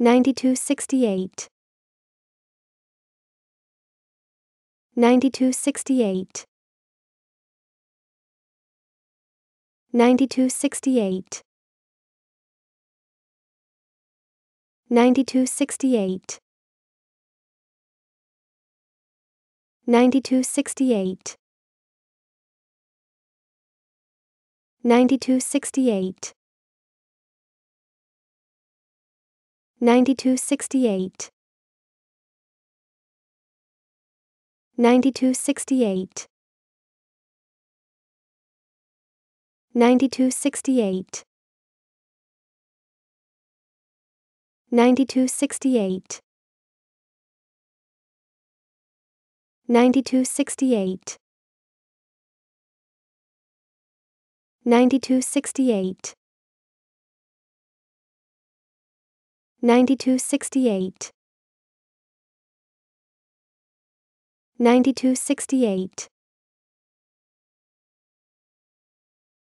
9268 9268 9268 9268 9268 9268 9268 9268 9268 9268 9268 9268 9268 9268